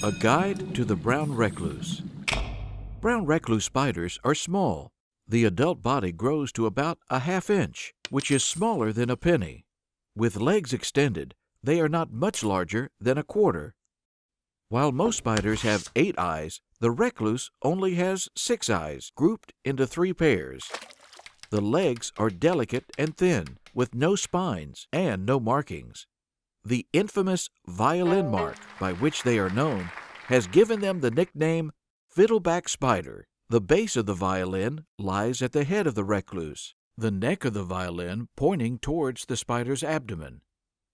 A Guide to the Brown Recluse. Brown recluse spiders are small. The adult body grows to about a half inch, which is smaller than a penny. With legs extended, they are not much larger than a quarter. While most spiders have eight eyes, the recluse only has six eyes, grouped into three pairs. The legs are delicate and thin, with no spines and no markings. The infamous violin mark by which they are known has given them the nickname fiddleback spider. The base of the violin lies at the head of the recluse, the neck of the violin pointing towards the spider's abdomen.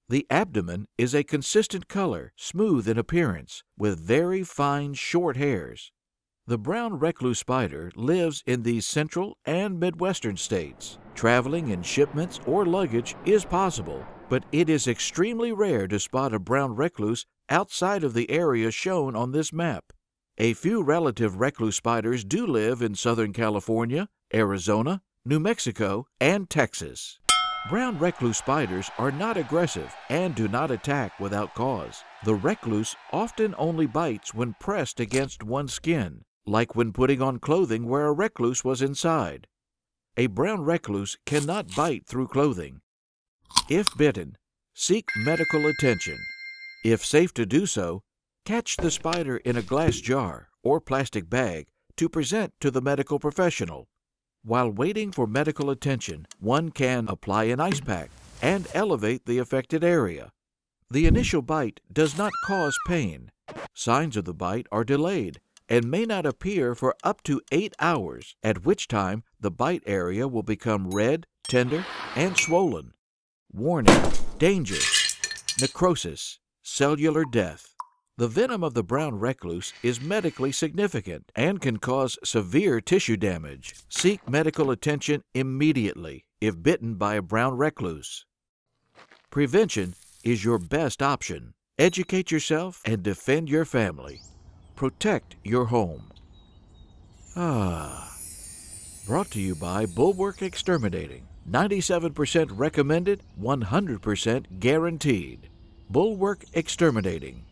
The abdomen is a consistent color, smooth in appearance, with very fine short hairs. The brown recluse spider lives in the central and midwestern states. Traveling in shipments or luggage is possible, but it is extremely rare to spot a brown recluse outside of the area shown on this map. A few relative recluse spiders do live in Southern California, Arizona, New Mexico, and Texas. Brown recluse spiders are not aggressive and do not attack without cause. The recluse often only bites when pressed against one's skin, like when putting on clothing where a recluse was inside. A brown recluse cannot bite through clothing. If bitten, seek medical attention. If safe to do so, catch the spider in a glass jar or plastic bag to present to the medical professional. While waiting for medical attention, one can apply an ice pack and elevate the affected area. The initial bite does not cause pain. Signs of the bite are delayed and may not appear for up to eight hours, at which time the bite area will become red, tender, and swollen. Warning Danger Necrosis Cellular death. The venom of the brown recluse is medically significant and can cause severe tissue damage. Seek medical attention immediately if bitten by a brown recluse. Prevention is your best option. Educate yourself and defend your family. Protect your home. Ah. Brought to you by Bulwark Exterminating. 97% recommended, 100% guaranteed. Bulwark Exterminating.